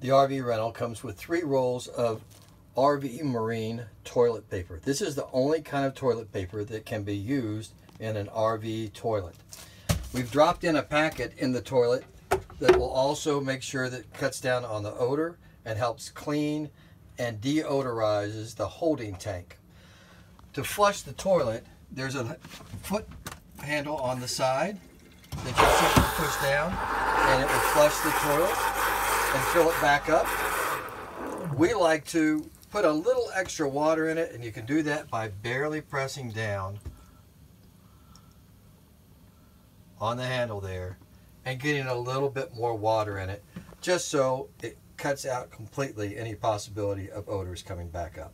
The RV rental comes with three rolls of RV Marine toilet paper. This is the only kind of toilet paper that can be used in an RV toilet. We've dropped in a packet in the toilet that will also make sure that cuts down on the odor and helps clean and deodorizes the holding tank. To flush the toilet, there's a foot handle on the side that you simply push down and it will flush the toilet and fill it back up. We like to put a little extra water in it and you can do that by barely pressing down on the handle there and getting a little bit more water in it just so it cuts out completely any possibility of odors coming back up.